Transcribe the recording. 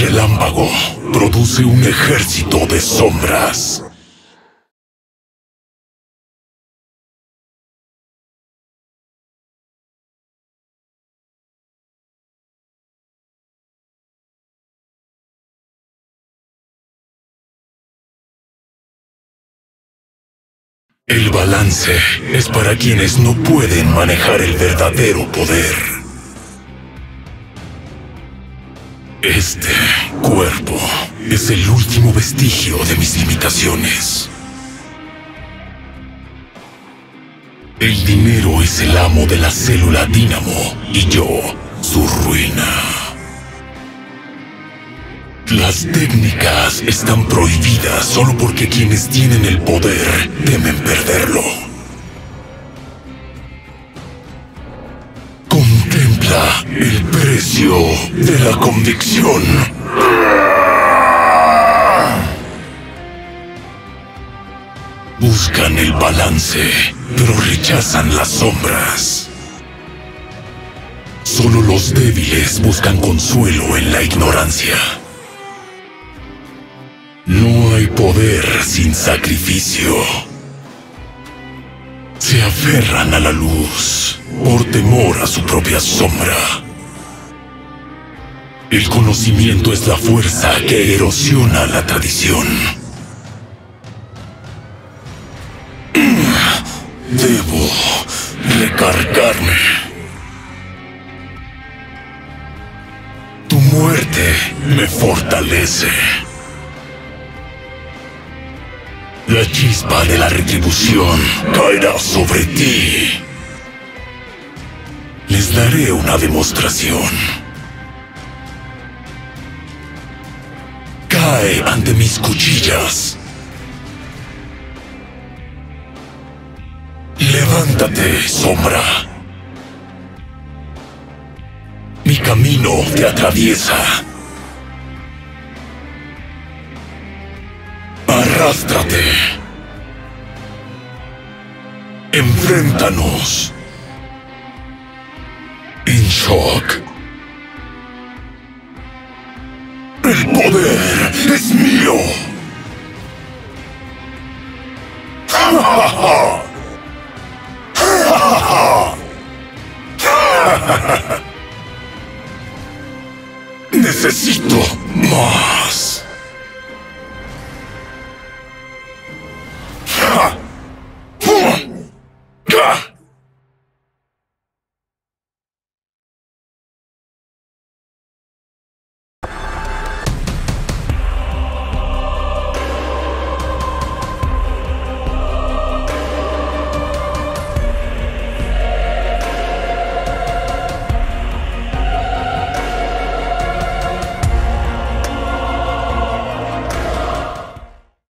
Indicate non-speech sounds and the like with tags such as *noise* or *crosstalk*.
relámpago produce un ejército de sombras. El balance es para quienes no pueden manejar el verdadero poder. Este cuerpo es el último vestigio de mis limitaciones. El dinero es el amo de la célula dínamo y yo, su ruina. Las técnicas están prohibidas solo porque quienes tienen el poder temen perderlo. Precio de la convicción. Buscan el balance, pero rechazan las sombras. Solo los débiles buscan consuelo en la ignorancia. No hay poder sin sacrificio. Se aferran a la luz por temor a su propia sombra. El conocimiento es la fuerza que erosiona la tradición. Debo recargarme. Tu muerte me fortalece. La chispa de la retribución caerá sobre ti. Les daré una demostración. Cae ante mis cuchillas. Levántate, sombra. Mi camino te atraviesa. Arrástrate. Enfréntanos. En shock. Es mío. *laughs* Necesito más.